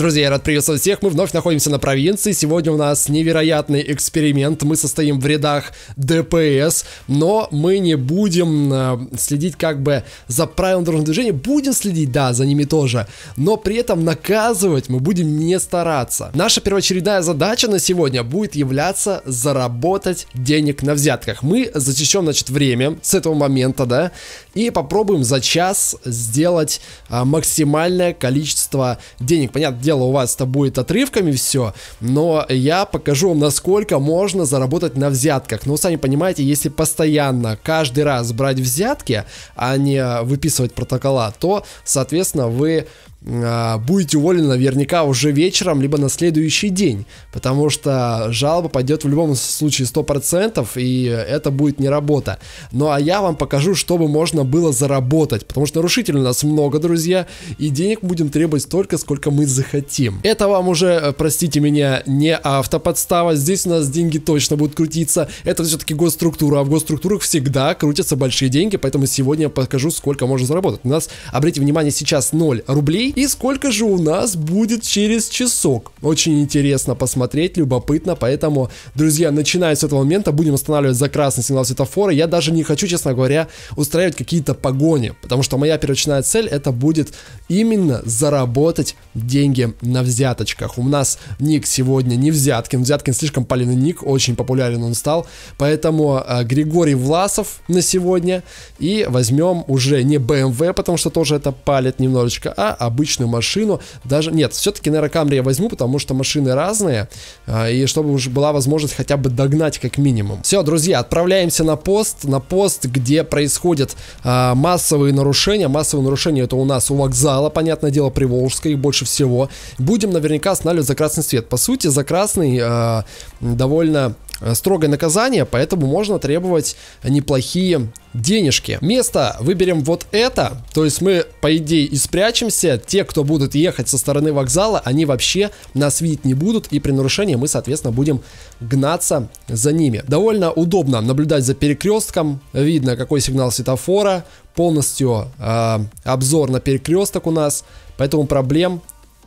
Друзья, я рад приветствовать всех. Мы вновь находимся на провинции. Сегодня у нас невероятный эксперимент. Мы состоим в рядах ДПС, но мы не будем э, следить как бы за правилами дорожного движения. Будем следить, да, за ними тоже. Но при этом наказывать мы будем не стараться. Наша первоочередная задача на сегодня будет являться заработать денег на взятках. Мы засечем, значит, время с этого момента, да, и попробуем за час сделать а, максимальное количество денег. Понятно, дело, у вас это будет отрывками все, но я покажу вам, насколько можно заработать на взятках. Но сами понимаете, если постоянно, каждый раз брать взятки, а не выписывать протокола, то, соответственно, вы а, будете уволены наверняка уже вечером, либо на следующий день, потому что жалоба пойдет в любом случае 100%, и это будет не работа. Ну а я вам покажу, чтобы можно было заработать, потому что нарушителей у нас много, друзья, и денег будем требовать столько, сколько мы захотим. Это вам уже, э, простите меня, не автоподстава, здесь у нас деньги точно будут крутиться, это все-таки госструктура, а в госструктурах всегда крутятся большие деньги, поэтому сегодня я покажу, сколько можно заработать. У нас, обратите внимание, сейчас 0 рублей, и сколько же у нас будет через часок. Очень интересно посмотреть, любопытно, поэтому, друзья, начиная с этого момента будем останавливать за красный сигнал светофора. Я даже не хочу, честно говоря, устраивать какие-то погони, потому что моя первоочередная цель это будет именно заработать деньги на взяточках. У нас ник сегодня не Взяткин, Взяткин слишком паленый ник, очень популярен он стал, поэтому э, Григорий Власов на сегодня и возьмем уже не BMW, потому что тоже это палит немножечко, а обычную машину, даже, нет, все-таки, наверное, Камри я возьму, потому что машины разные, э, и чтобы уже была возможность хотя бы догнать как минимум. Все, друзья, отправляемся на пост, на пост, где происходят э, массовые нарушения, массовые нарушения это у нас у вокзала, понятное дело, Приволжска, их больше всего. Будем наверняка останавливать за красный свет. По сути, за красный э, довольно строгое наказание, поэтому можно требовать неплохие денежки. Место выберем вот это, то есть мы, по идее, и спрячемся. Те, кто будут ехать со стороны вокзала, они вообще нас видеть не будут, и при нарушении мы, соответственно, будем гнаться за ними. Довольно удобно наблюдать за перекрестком, видно, какой сигнал светофора, полностью э, обзор на перекресток у нас, поэтому проблем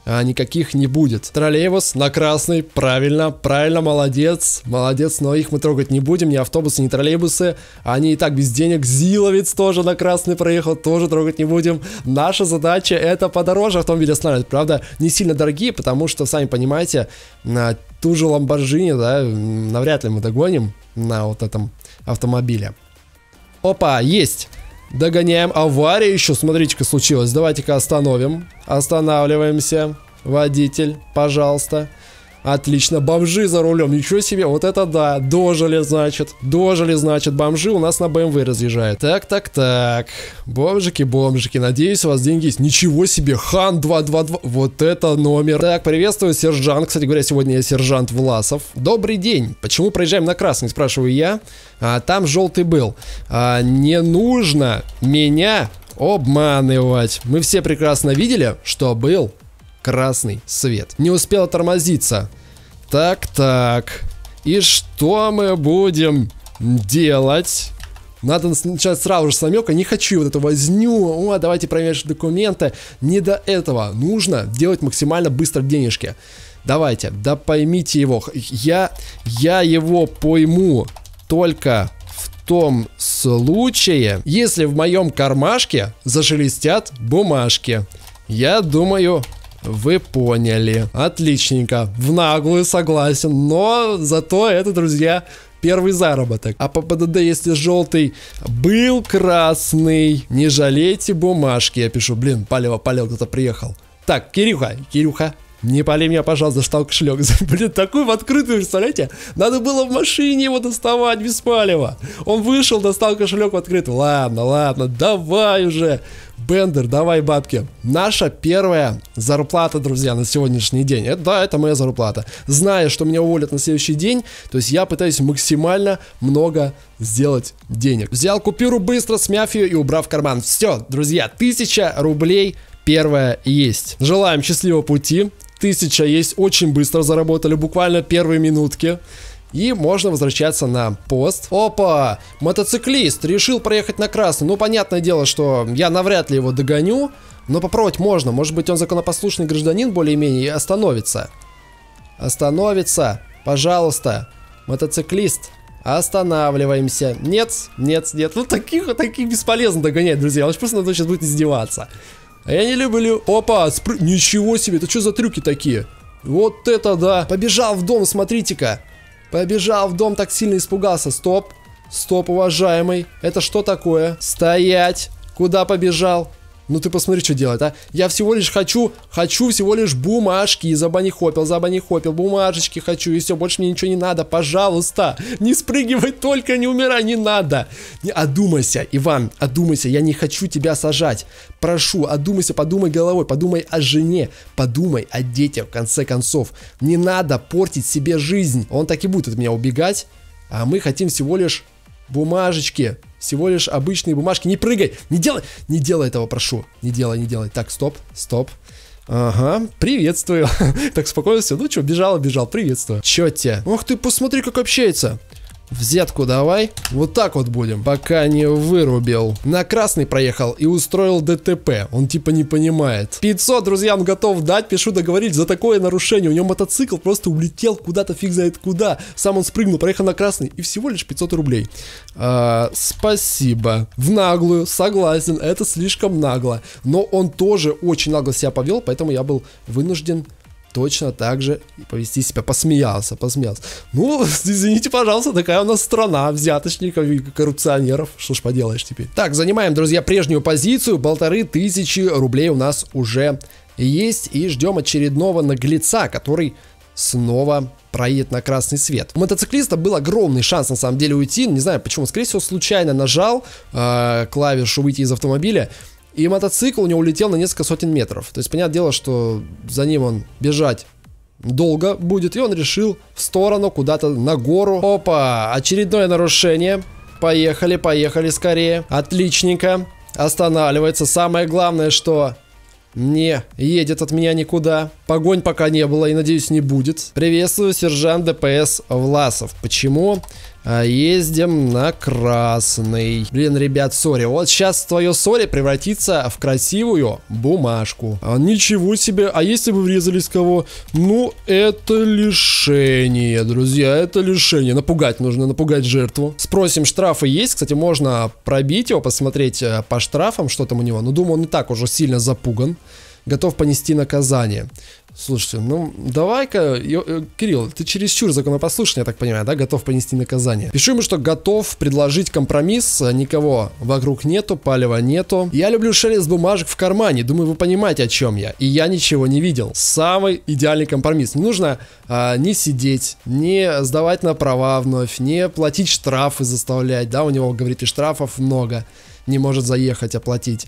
а, никаких не будет. Троллейбус на красный, правильно, правильно, молодец, молодец, но их мы трогать не будем, ни автобусы, ни троллейбусы, они и так без денег, Зиловец тоже на красный проехал, тоже трогать не будем. Наша задача это подороже автомобили останавливать, правда, не сильно дорогие, потому что, сами понимаете, на ту же Ламборджини, да, навряд ли мы догоним на вот этом автомобиле. Опа, есть! Догоняем. Авария еще, смотрите-ка, случилась. Давайте-ка остановим. Останавливаемся. Водитель, пожалуйста. Отлично, бомжи за рулем, ничего себе, вот это да, дожили, значит, дожили, значит, бомжи у нас на БМВ разъезжают. Так, так, так, бомжики, бомжики, надеюсь, у вас деньги есть. Ничего себе, Хан 222, вот это номер. Так, приветствую, сержант, кстати говоря, сегодня я сержант Власов. Добрый день, почему проезжаем на красный, спрашиваю я. А, там желтый был. А, не нужно меня обманывать. Мы все прекрасно видели, что был красный свет. Не успел тормозиться. Так, так. И что мы будем делать? Надо начать сразу же с намека. Не хочу вот эту возню. О, давайте проверить документы. Не до этого. Нужно делать максимально быстро денежки. Давайте, да поймите его. Я, я его пойму только в том случае, если в моем кармашке зашелестят бумажки. Я думаю, вы поняли. Отличненько. В наглую согласен. Но зато это, друзья, первый заработок. А по ПДД, если желтый был красный, не жалейте бумажки. Я пишу, блин, палево, палево, кто-то приехал. Так, Кирюха, Кирюха, не пали меня, пожалуйста, достал кошелек. Блин, такой в открытую, представляете? Надо было в машине его доставать без палева. Он вышел, достал кошелек в открытую. Ладно, ладно, давай уже. Бендер, давай бабки. Наша первая зарплата, друзья, на сегодняшний день. Это, да, это моя зарплата. Зная, что меня уволят на следующий день, то есть я пытаюсь максимально много сделать денег. Взял купюру быстро, смяв ее и убрав в карман. Все, друзья, тысяча рублей первая есть. Желаем счастливого пути тысяча есть, очень быстро заработали, буквально первые минутки. И можно возвращаться на пост. Опа! Мотоциклист решил проехать на красный. Ну, понятное дело, что я навряд ли его догоню. Но попробовать можно. Может быть, он законопослушный гражданин более-менее и остановится. Остановится. Пожалуйста. Мотоциклист. Останавливаемся. Нет, нет, нет. Ну, таких, таких бесполезно догонять, друзья. Он просто надо сейчас будет издеваться. А я не люблю... Опа, спры... Ничего себе, это что за трюки такие? Вот это да. Побежал в дом, смотрите-ка. Побежал в дом, так сильно испугался. Стоп. Стоп, уважаемый. Это что такое? Стоять. Куда побежал? Ну ты посмотри, что делает, а. Я всего лишь хочу, хочу всего лишь бумажки. Забанихопил, забанихопил, бумажечки хочу. И все, больше мне ничего не надо. Пожалуйста, не спрыгивай, только не умирай, не надо. Не, одумайся, Иван, одумайся. Я не хочу тебя сажать. Прошу, одумайся, подумай головой, подумай о жене, подумай о детях, в конце концов. Не надо портить себе жизнь. Он так и будет от меня убегать. А мы хотим всего лишь бумажечки. Всего лишь обычные бумажки. Не прыгай! Не делай! Не делай этого, прошу. Не делай, не делай. Так, стоп, стоп. Ага, приветствую. так, спокойно все. Ну что, бежал, бежал. Приветствую. Чё тебе? Ох ты, посмотри, как общается. Взятку давай. Вот так вот будем. Пока не вырубил. На красный проехал и устроил ДТП. Он типа не понимает. 500 друзьям готов дать. Пишу договорить за такое нарушение. У него мотоцикл просто улетел куда-то фиг знает куда. Сам он спрыгнул, проехал на красный. И всего лишь 500 рублей. А, спасибо. В наглую. Согласен. Это слишком нагло. Но он тоже очень нагло себя повел. Поэтому я был вынужден точно так же и повести себя. Посмеялся, посмеялся. Ну, извините, пожалуйста, такая у нас страна взяточников и коррупционеров. Что ж поделаешь теперь. Так, занимаем, друзья, прежнюю позицию. Полторы тысячи рублей у нас уже есть. И ждем очередного наглеца, который снова проедет на красный свет. У мотоциклиста был огромный шанс на самом деле уйти. Не знаю почему. Скорее всего, случайно нажал э, клавишу выйти из автомобиля. И мотоцикл у него улетел на несколько сотен метров. То есть, понятное дело, что за ним он бежать долго будет. И он решил в сторону, куда-то на гору. Опа, очередное нарушение. Поехали, поехали скорее. Отличненько. Останавливается. Самое главное, что не едет от меня никуда. Погонь пока не было и, надеюсь, не будет. Приветствую, сержант ДПС Власов. Почему? А ездим на красный. Блин, ребят, сори. Вот сейчас твое сори превратится в красивую бумажку. А, ничего себе. А если бы врезались кого? Ну, это лишение, друзья. Это лишение. Напугать нужно, напугать жертву. Спросим, штрафы есть. Кстати, можно пробить его, посмотреть э, по штрафам, что там у него. Но думаю, он и так уже сильно запуган готов понести наказание. Слушайте, ну давай-ка, э, Кирилл, ты чересчур законопослушный, я так понимаю, да, готов понести наказание. Пишу ему, что готов предложить компромисс, никого вокруг нету, палева нету. Я люблю шелест бумажек в кармане, думаю, вы понимаете, о чем я. И я ничего не видел. Самый идеальный компромисс. Не нужно а, не сидеть, не сдавать на права вновь, не платить штрафы заставлять, да, у него, говорит, и штрафов много, не может заехать, оплатить.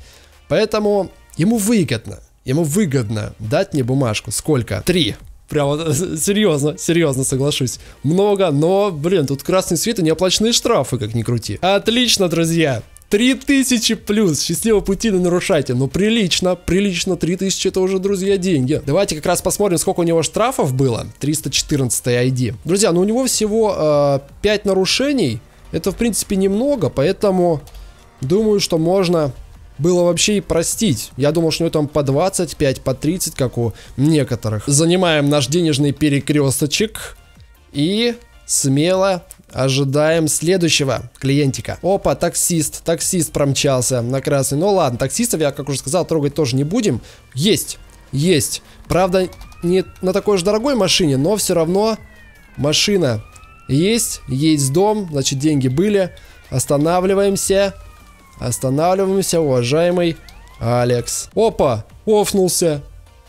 Поэтому ему выгодно Ему выгодно дать мне бумажку. Сколько? Три. Прямо серьезно, серьезно соглашусь. Много, но, блин, тут красный свет и неоплаченные штрафы, как ни крути. Отлично, друзья. 3000 плюс, счастливого пути не нарушайте. Ну, прилично, прилично, 3000 это уже, друзья, деньги. Давайте как раз посмотрим, сколько у него штрафов было. 314 ID. Друзья, ну у него всего э, 5 нарушений. Это, в принципе, немного, поэтому думаю, что можно было вообще и простить. Я думал, что у него там по 25, по 30, как у некоторых. Занимаем наш денежный перекресточек и смело ожидаем следующего клиентика. Опа, таксист, таксист промчался на красный. Ну ладно, таксистов я, как уже сказал, трогать тоже не будем. Есть, есть. Правда, не на такой же дорогой машине, но все равно машина есть, есть дом, значит деньги были. Останавливаемся. Останавливаемся, уважаемый Алекс. Опа, офнулся.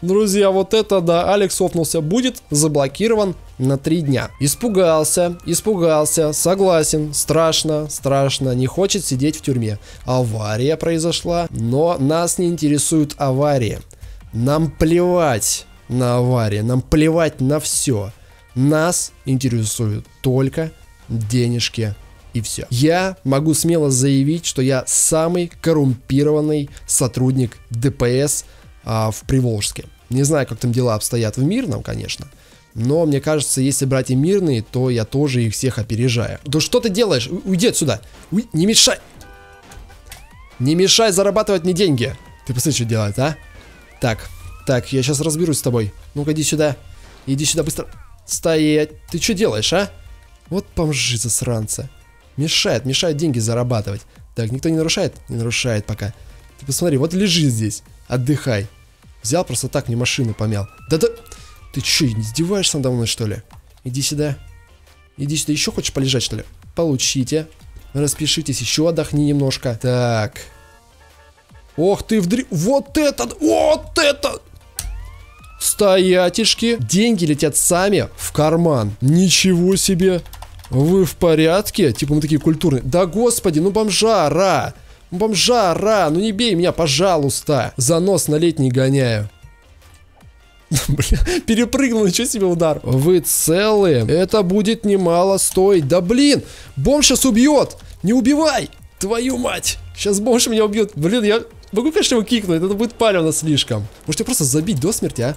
Друзья, вот это да, Алекс офнулся, будет заблокирован на три дня. Испугался, испугался, согласен, страшно, страшно, не хочет сидеть в тюрьме. Авария произошла, но нас не интересует авария. Нам плевать на аварии, нам плевать на все. Нас интересуют только денежки и все. Я могу смело заявить, что я самый коррумпированный сотрудник ДПС а, в Приволжске. Не знаю, как там дела обстоят в Мирном, конечно. Но мне кажется, если брать и мирные, то я тоже их всех опережаю. Да что ты делаешь? Уйди отсюда. Уй, не мешай. Не мешай зарабатывать мне деньги. Ты посмотри, что делает, а? Так, так, я сейчас разберусь с тобой. Ну-ка, иди сюда. Иди сюда быстро. Стоять. Ты что делаешь, а? Вот бомжи засранца. Мешает, мешает деньги зарабатывать. Так, никто не нарушает? Не нарушает пока. Ты посмотри, вот лежи здесь, отдыхай. Взял просто так, мне машину помял. Да-да... Ты че, не издеваешься надо мной, что ли? Иди сюда. Иди сюда. Еще хочешь полежать, что ли? Получите. Распишитесь, еще отдохни немножко. Так. Ох ты, вдри... Вот это! Вот это! Стоятишки. Деньги летят сами в карман. Ничего себе. Вы в порядке? Типа мы такие культурные. Да господи, ну бомжара. Бомжара, ну не бей меня, пожалуйста. За нос на летний гоняю. Блин, перепрыгнул, ничего себе удар. Вы целы? Это будет немало стоить. Да блин, бомж сейчас убьет. Не убивай, твою мать. Сейчас бомж меня убьет. Блин, я могу, конечно, его кикнуть, это будет палевно слишком. Может, просто забить до смерти, а?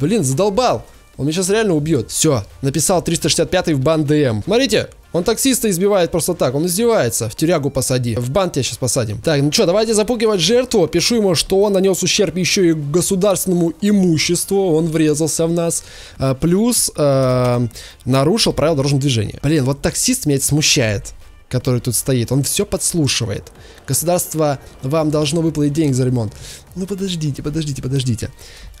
Блин, задолбал. Он меня сейчас реально убьет. Все, написал 365 в бан ДМ. Смотрите, он таксиста избивает просто так, он издевается. В тюрягу посади. В бан тебя сейчас посадим. Так, ну что, давайте запугивать жертву. Пишу ему, что он нанес ущерб еще и государственному имуществу. Он врезался в нас. А, плюс а, нарушил правила дорожного движения. Блин, вот таксист меня это смущает который тут стоит, он все подслушивает. Государство вам должно выплатить денег за ремонт. Ну подождите, подождите, подождите.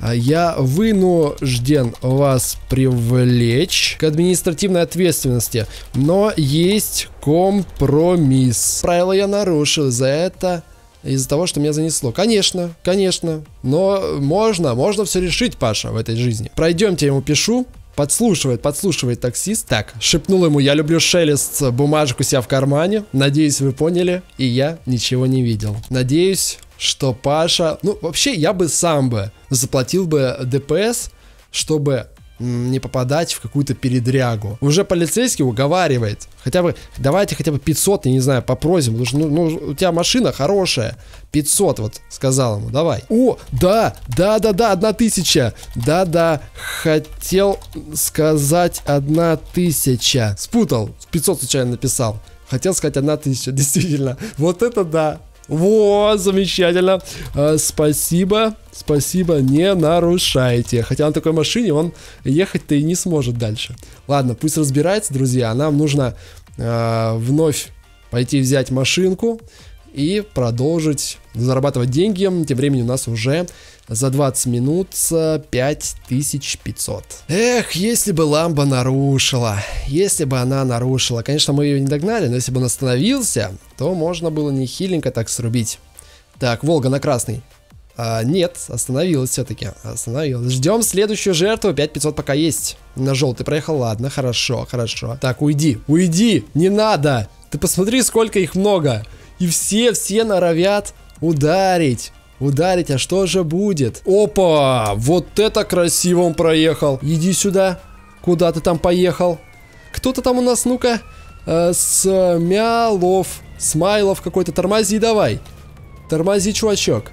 А я вынужден вас привлечь к административной ответственности, но есть компромисс. Правила я нарушил, за это из-за того, что меня занесло. Конечно, конечно, но можно, можно все решить, Паша, в этой жизни. Пройдемте, я ему пишу, Подслушивает, подслушивает таксист. Так, шепнул ему, я люблю шелест бумажек у себя в кармане. Надеюсь, вы поняли. И я ничего не видел. Надеюсь, что Паша... Ну, вообще, я бы сам бы заплатил бы ДПС, чтобы не попадать в какую-то передрягу. Уже полицейский уговаривает. Хотя бы, давайте хотя бы 500, я не знаю, попросим. Потому что, ну, ну, у тебя машина хорошая. 500, вот, сказал ему, давай. О, да, да, да, да, одна тысяча. Да, да, хотел сказать одна тысяча. Спутал, 500 случайно написал. Хотел сказать одна тысяча, действительно. Вот это да. Вот, замечательно. Э, спасибо, спасибо, не нарушайте. Хотя на такой машине он ехать-то и не сможет дальше. Ладно, пусть разбирается, друзья. Нам нужно э, вновь пойти взять машинку и продолжить зарабатывать деньги. Тем временем у нас уже за 20 минут 5500. Эх, если бы ламба нарушила, если бы она нарушила. Конечно, мы ее не догнали, но если бы он остановился, то можно было нехиленько так срубить. Так, Волга на красный. А, нет, остановилась все-таки. Остановилась. Ждем следующую жертву. 5500 пока есть. На желтый проехал. Ладно, хорошо, хорошо. Так, уйди, уйди, не надо. Ты посмотри, сколько их много. И все, все норовят ударить. Ударить, а что же будет? Опа! Вот это красиво он проехал. Иди сюда. Куда ты там поехал? Кто-то там у нас, ну-ка. Э, Смялов. Смайлов какой-то. Тормози давай. Тормози, чувачок.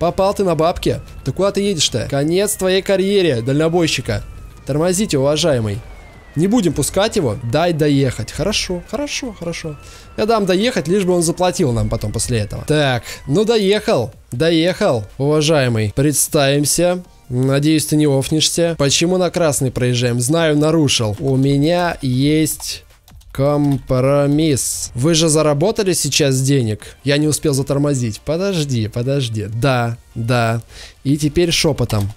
Попал ты на бабки. Ты куда ты едешь-то? Конец твоей карьере, дальнобойщика. Тормозите, уважаемый. Не будем пускать его, дай доехать. Хорошо, хорошо, хорошо. Я дам доехать, лишь бы он заплатил нам потом после этого. Так, ну доехал, доехал, уважаемый. Представимся. Надеюсь, ты не офнишься. Почему на красный проезжаем? Знаю, нарушил. У меня есть компромисс. Вы же заработали сейчас денег? Я не успел затормозить. Подожди, подожди. Да, да. И теперь шепотом.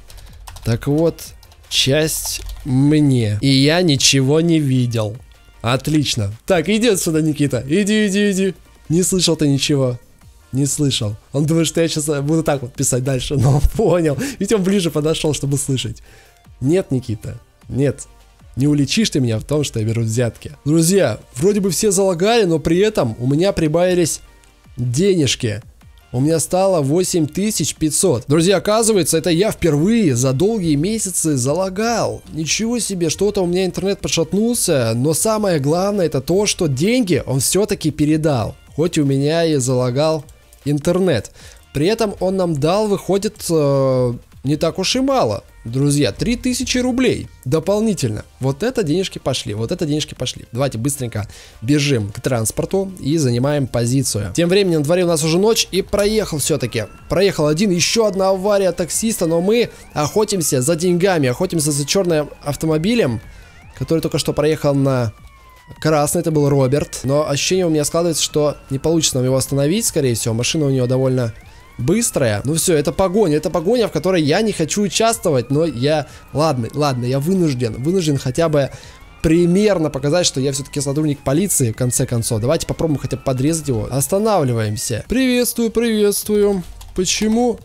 Так вот, часть мне. И я ничего не видел. Отлично. Так, иди отсюда, Никита. Иди, иди, иди. Не слышал ты ничего. Не слышал. Он думает, что я сейчас буду так вот писать дальше, но он понял. Ведь он ближе подошел, чтобы слышать. Нет, Никита, нет. Не уличишь ты меня в том, что я беру взятки. Друзья, вроде бы все залагали, но при этом у меня прибавились денежки у меня стало 8500. Друзья, оказывается, это я впервые за долгие месяцы залагал. Ничего себе, что-то у меня интернет пошатнулся, но самое главное это то, что деньги он все-таки передал. Хоть у меня и залагал интернет. При этом он нам дал, выходит, э, не так уж и мало. Друзья, 3000 рублей дополнительно. Вот это денежки пошли, вот это денежки пошли. Давайте быстренько бежим к транспорту и занимаем позицию. Тем временем на дворе у нас уже ночь и проехал все-таки. Проехал один, еще одна авария таксиста, но мы охотимся за деньгами, охотимся за черным автомобилем, который только что проехал на красный, это был Роберт. Но ощущение у меня складывается, что не получится нам его остановить, скорее всего. Машина у него довольно быстрая. Ну все, это погоня, это погоня, в которой я не хочу участвовать, но я... Ладно, ладно, я вынужден, вынужден хотя бы примерно показать, что я все-таки сотрудник полиции, в конце концов. Давайте попробуем хотя бы подрезать его. Останавливаемся. Приветствую, приветствую. Почему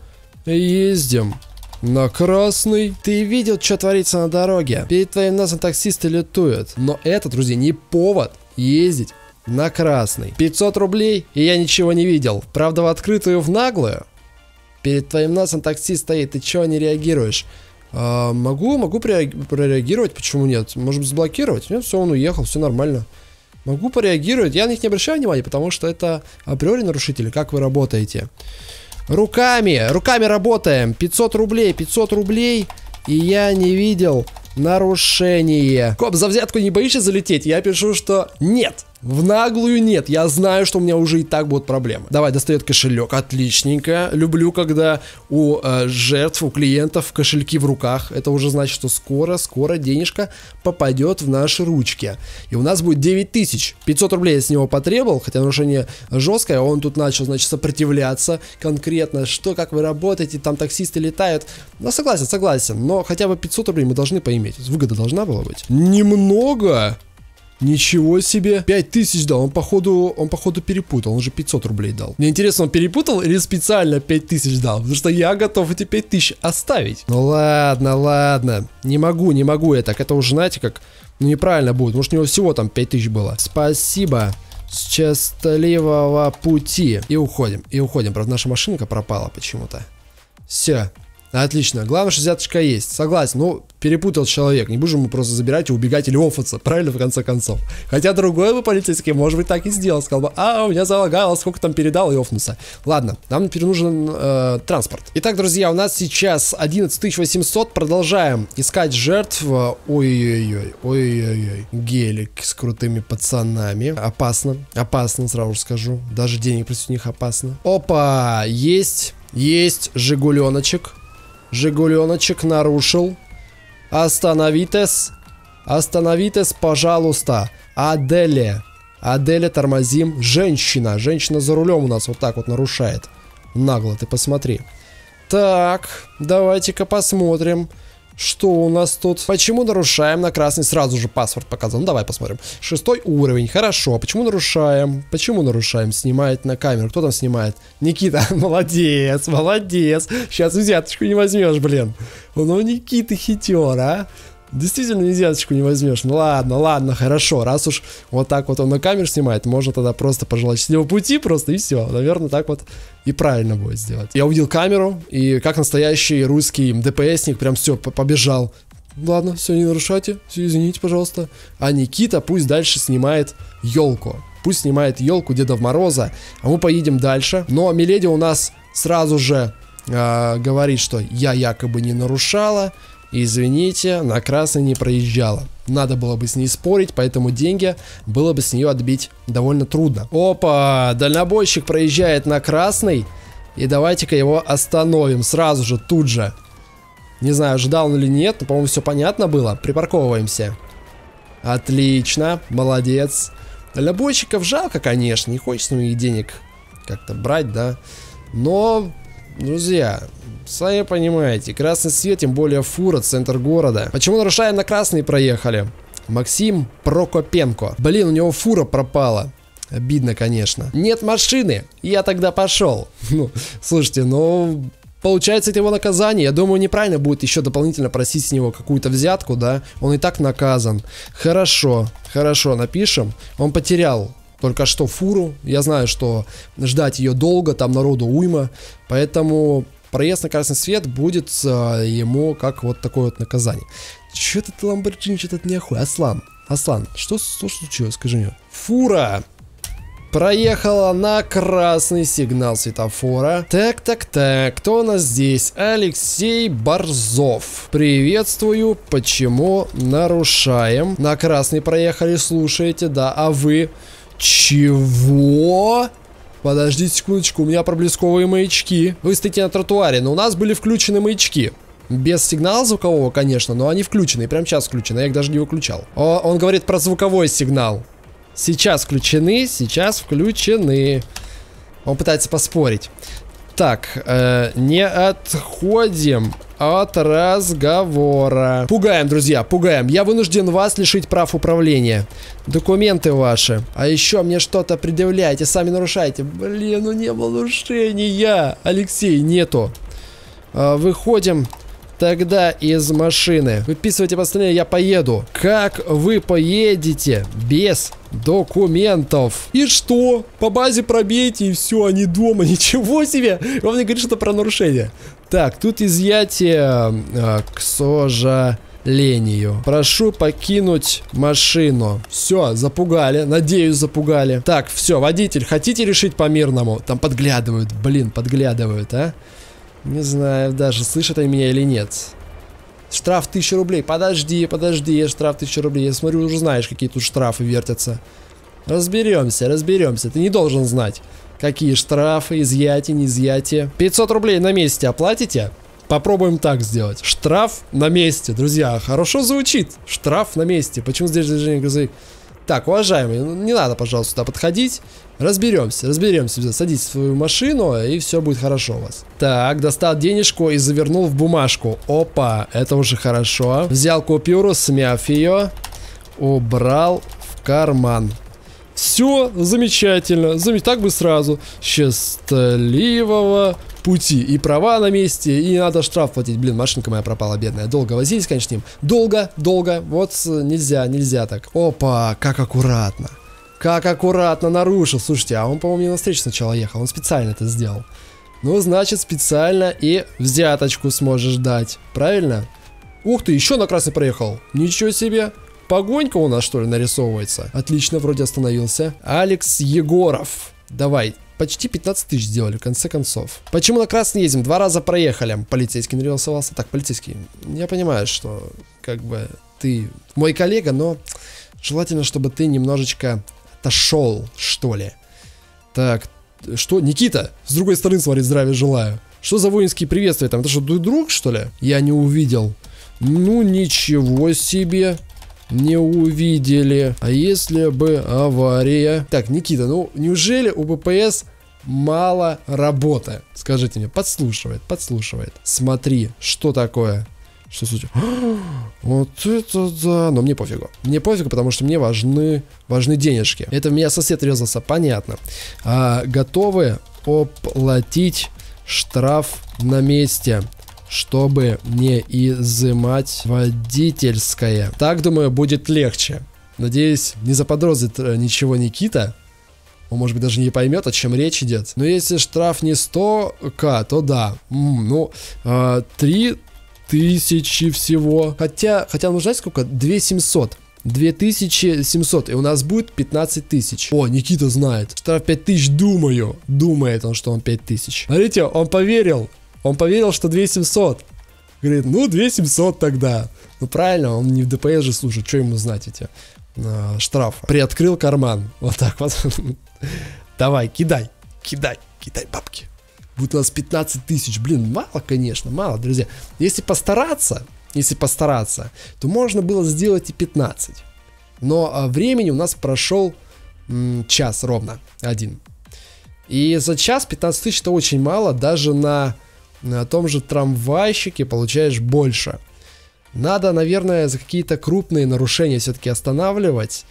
ездим? На красный. Ты видел, что творится на дороге? Перед твоим носом таксисты летуют. Но это, друзья, не повод ездить на красный. 500 рублей, и я ничего не видел. Правда, в открытую, в наглую. Перед твоим носом таксист стоит, ты чего не реагируешь? А, могу, могу прореагировать, почему нет? Может заблокировать? Нет, все, он уехал, все нормально. Могу пореагировать, я на них не обращаю внимания, потому что это априори нарушители, как вы работаете. Руками, руками работаем, 500 рублей, 500 рублей, и я не видел нарушение. Коп, за взятку не боишься залететь? Я пишу, что нет. В наглую нет, я знаю, что у меня уже и так будут проблемы. Давай, достает кошелек, отличненько. Люблю, когда у э, жертв, у клиентов кошельки в руках. Это уже значит, что скоро, скоро денежка попадет в наши ручки. И у нас будет 9000. 500 рублей я с него потребовал, хотя нарушение жесткое. Он тут начал, значит, сопротивляться конкретно. Что, как вы работаете, там таксисты летают. Ну, согласен, согласен. Но хотя бы 500 рублей мы должны поиметь. Выгода должна была быть. Немного. Ничего себе. 5000 дал. Он походу, он походу перепутал. Он же 500 рублей дал. Мне интересно, он перепутал или специально 5000 дал? Потому что я готов эти 5000 оставить. Ну ладно, ладно. Не могу, не могу я так. Это уже, знаете, как... Ну неправильно будет. Может у него всего там 5000 было. Спасибо. Счастливого пути. И уходим. И уходим. Правда, наша машинка пропала почему-то. Все. Отлично. Главное, что взяточка есть. Согласен. Ну, перепутал человек. Не будем ему просто забирать и убегать или офаться. Правильно, в конце концов. Хотя другой бы полицейский, может быть, так и сделал. Сказал бы, а, у меня залагало, сколько там передал и офнулся. Ладно, нам теперь нужен э, транспорт. Итак, друзья, у нас сейчас 11800. Продолжаем искать жертв. Ой-ой-ой, ой-ой-ой. Гелик с крутыми пацанами. Опасно, опасно, сразу скажу. Даже денег против них опасно. Опа, есть, есть Жигуленочек. Жигуленочек нарушил. Остановитесь. Остановитесь, пожалуйста. Аделе. Аделе, тормозим. Женщина. Женщина за рулем у нас вот так вот нарушает. Нагло, ты посмотри. Так, давайте-ка посмотрим. Что у нас тут? Почему нарушаем на красный? Сразу же паспорт показан. Ну, давай посмотрим. Шестой уровень. Хорошо. Почему нарушаем? Почему нарушаем? Снимает на камеру. Кто там снимает? Никита. Молодец, молодец. Сейчас взяточку не возьмешь, блин. Ну, Никита хитер, а? Действительно, взяточку не возьмешь. Ну ладно, ладно, хорошо. Раз уж вот так вот он на камеру снимает, можно тогда просто пожелать счастливого пути просто и все. Наверное, так вот и правильно будет сделать. Я увидел камеру, и как настоящий русский ДПСник прям все, побежал. Ладно, все, не нарушайте, все, извините, пожалуйста. А Никита пусть дальше снимает елку. Пусть снимает елку Деда Мороза, а мы поедем дальше. Но Миледи у нас сразу же э, говорит, что я якобы не нарушала, Извините, на красный не проезжала. Надо было бы с ней спорить, поэтому деньги было бы с нее отбить довольно трудно. Опа, дальнобойщик проезжает на красный. И давайте-ка его остановим сразу же, тут же. Не знаю, ожидал он или нет, но, по-моему, все понятно было. Припарковываемся. Отлично, молодец. Дальнобойщиков жалко, конечно, не хочется у них денег как-то брать, да. Но, друзья, Сами понимаете, красный свет, тем более фура, центр города. Почему нарушаем на красный проехали? Максим Прокопенко. Блин, у него фура пропала. Обидно, конечно. Нет машины, я тогда пошел. Ну, слушайте, ну, получается это его наказание. Я думаю, неправильно будет еще дополнительно просить с него какую-то взятку, да? Он и так наказан. Хорошо, хорошо, напишем. Он потерял только что фуру. Я знаю, что ждать ее долго, там народу уйма. Поэтому проезд на красный свет будет э, ему как вот такое вот наказание. Че ты Ламборджини, что-то неохуй. Аслан, Аслан, что, что случилось, скажи мне? Фура! Проехала на красный сигнал светофора. Так, так, так, кто у нас здесь? Алексей Борзов. Приветствую, почему нарушаем? На красный проехали, слушаете, да, а вы... Чего? Подождите секундочку, у меня проблесковые маячки. Вы стоите на тротуаре, но у нас были включены маячки. Без сигнала звукового, конечно, но они включены. Прям сейчас включены, я их даже не выключал. О, он говорит про звуковой сигнал. Сейчас включены, сейчас включены. Он пытается поспорить. Так, э, не отходим от разговора. Пугаем, друзья, пугаем. Я вынужден вас лишить прав управления. Документы ваши. А еще мне что-то предъявляете, сами нарушаете. Блин, ну не было нарушения. Алексей, нету. Э, выходим тогда из машины. Выписывайте постановление, я поеду. Как вы поедете без документов? И что? По базе пробейте и все, они дома. Ничего себе! Он мне говорит что-то про нарушение. Так, тут изъятие э, к сожалению. Прошу покинуть машину. Все, запугали. Надеюсь, запугали. Так, все, водитель, хотите решить по-мирному? Там подглядывают, блин, подглядывают, а? Не знаю даже, слышат они меня или нет. Штраф 1000 рублей. Подожди, подожди, штраф 1000 рублей. Я смотрю, уже знаешь, какие тут штрафы вертятся. Разберемся, разберемся. Ты не должен знать, какие штрафы, изъятие, не изъятие. 500 рублей на месте оплатите? Попробуем так сделать. Штраф на месте, друзья. Хорошо звучит. Штраф на месте. Почему здесь движение грузовик? Так, уважаемый, ну, не надо, пожалуйста, сюда подходить. Разберемся, разберемся. Садитесь в свою машину, и все будет хорошо у вас. Так, достал денежку и завернул в бумажку. Опа, это уже хорошо. Взял купюру, смяв ее, убрал в карман. Все замечательно. Зам... Так бы сразу. Счастливого пути. И права на месте, и надо штраф платить. Блин, машинка моя пропала, бедная. Долго возились, конечно, с ним. Долго, долго. Вот нельзя, нельзя так. Опа, как аккуратно. Как аккуратно нарушил. Слушайте, а он, по-моему, не на встречу сначала ехал. Он специально это сделал. Ну, значит, специально и взяточку сможешь дать. Правильно? Ух ты, еще на красный проехал. Ничего себе. Погонька у нас, что ли, нарисовывается? Отлично, вроде остановился. Алекс Егоров. Давай, почти 15 тысяч сделали, в конце концов. Почему на красный едем? Два раза проехали. Полицейский нарисовался. Так, полицейский, я понимаю, что как бы ты мой коллега, но желательно, чтобы ты немножечко отошел, что ли. Так, что? Никита, с другой стороны, смотри, здравия желаю. Что за воинские приветствия там? Это что, друг, что ли? Я не увидел. Ну, ничего себе. Не увидели. А если бы авария? Так, Никита, ну, неужели у ППС мало работы? Скажите мне, подслушивает, подслушивает. Смотри, что такое? Что суть? Вот это да. Но мне пофигу. Мне пофигу, потому что мне важны, важны денежки. Это меня сосед резался, понятно. А, готовы оплатить штраф на месте чтобы не изымать водительское. Так, думаю, будет легче. Надеюсь, не заподозрит э, ничего Никита. Он, может быть, даже не поймет, о чем речь идет. Но если штраф не 100к, то да. Ну, э, 3 тысячи всего. Хотя, хотя нужно сколько? 2700. 2700, и у нас будет 15 тысяч. О, Никита знает. Штраф 5000, думаю. Думает он, что он 5000. Смотрите, он поверил. Он поверил, что 2700. Говорит, ну 2700 тогда. Ну правильно, он не в ДПС же служит, что ему знать эти э, штрафы. Приоткрыл карман. Вот так вот. Давай, кидай, кидай, кидай бабки. Будет у нас 15 тысяч. Блин, мало, конечно, мало, друзья. Если постараться, если постараться, то можно было сделать и 15. Но а, времени у нас прошел м, час ровно, один. И за час 15 тысяч это очень мало, даже на, на том же трамвайщике получаешь больше. Надо, наверное, за какие-то крупные нарушения все-таки останавливать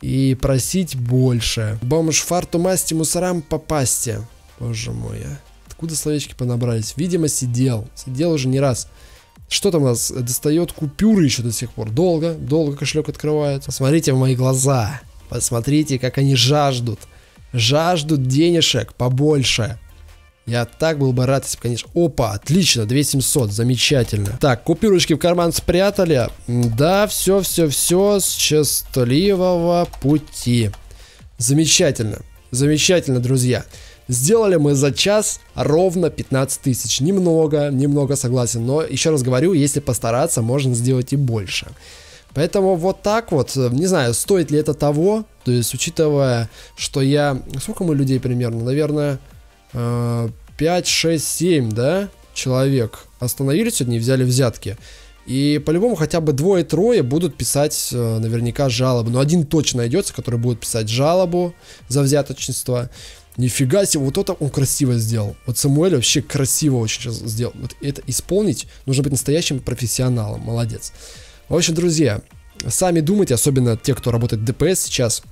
и просить больше. Бомж фарту масти мусорам попасти. Боже мой, а. Откуда словечки понабрались? Видимо, сидел. Сидел уже не раз. Что там у нас? Достает купюры еще до сих пор. Долго, долго кошелек открывает. Посмотрите в мои глаза. Посмотрите, как они жаждут. Жаждут денежек побольше. Я так был бы рад, если бы, конечно... Опа, отлично, 2700, замечательно. Так, купюрочки в карман спрятали. Да, все, все, все, с счастливого пути. Замечательно. Замечательно, друзья. Сделали мы за час ровно 15 тысяч. Немного, немного согласен, но еще раз говорю, если постараться, можно сделать и больше. Поэтому вот так вот, не знаю, стоит ли это того, то есть учитывая, что я... Сколько мы людей примерно? Наверное, 5, 6, 7, да, человек остановились сегодня и взяли взятки. И по-любому хотя бы двое-трое будут писать э, наверняка жалобы. Но один точно найдется, который будет писать жалобу за взяточничество. Нифига себе, вот это он красиво сделал. Вот Самуэль вообще красиво очень сделал. Вот это исполнить нужно быть настоящим профессионалом. Молодец. В общем, друзья, сами думайте, особенно те, кто работает в ДПС сейчас,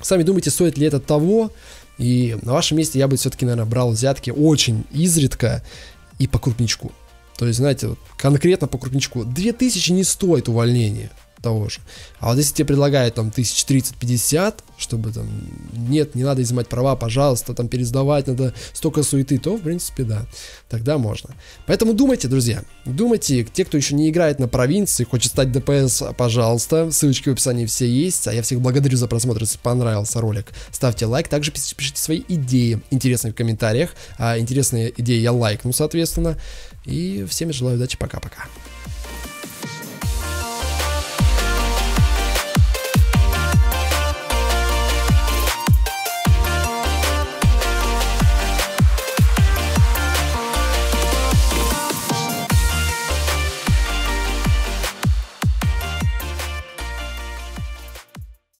сами думайте, стоит ли это того. И на вашем месте я бы все-таки, наверное, брал взятки очень изредка и по крупничку. То есть, знаете, конкретно по крупничку. 2000 не стоит увольнения того же. А вот если тебе предлагают там 1030-50, чтобы там, нет, не надо изымать права, пожалуйста, там пересдавать, надо столько суеты, то, в принципе, да, тогда можно. Поэтому думайте, друзья, думайте, те, кто еще не играет на провинции, хочет стать ДПС, пожалуйста, ссылочки в описании все есть, а я всех благодарю за просмотр, если понравился ролик, ставьте лайк, также пишите свои идеи интересные в комментариях, а интересные идеи я лайкну, соответственно, и всем желаю удачи, пока-пока.